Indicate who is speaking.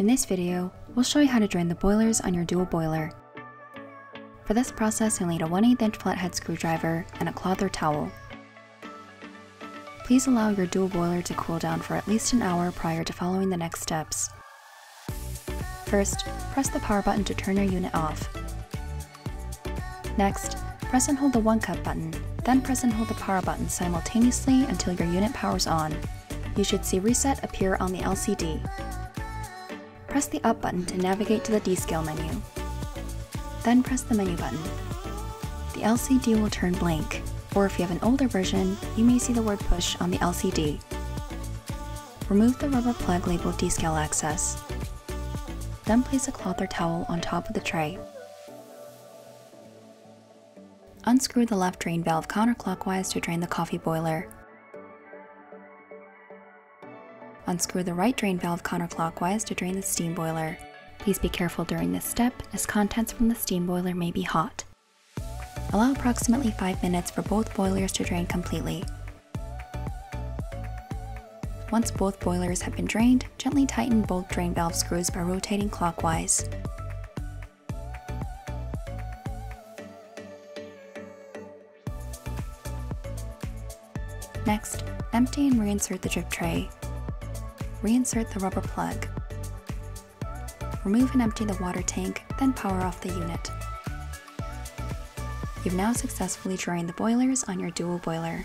Speaker 1: In this video, we'll show you how to drain the boilers on your dual boiler. For this process, you'll need a 1 8 inch flathead screwdriver and a cloth or towel. Please allow your dual boiler to cool down for at least an hour prior to following the next steps. First, press the power button to turn your unit off. Next, press and hold the 1 cup button, then press and hold the power button simultaneously until your unit powers on. You should see Reset appear on the LCD. Press the up button to navigate to the descale menu. Then press the menu button. The LCD will turn blank, or if you have an older version, you may see the word push on the LCD. Remove the rubber plug labeled descale access. Then place a cloth or towel on top of the tray. Unscrew the left drain valve counterclockwise to drain the coffee boiler. Unscrew the right drain valve counterclockwise to drain the steam boiler. Please be careful during this step as contents from the steam boiler may be hot. Allow approximately 5 minutes for both boilers to drain completely. Once both boilers have been drained, gently tighten both drain valve screws by rotating clockwise. Next, empty and reinsert the drip tray. Reinsert the rubber plug. Remove and empty the water tank, then power off the unit. You've now successfully drained the boilers on your dual boiler.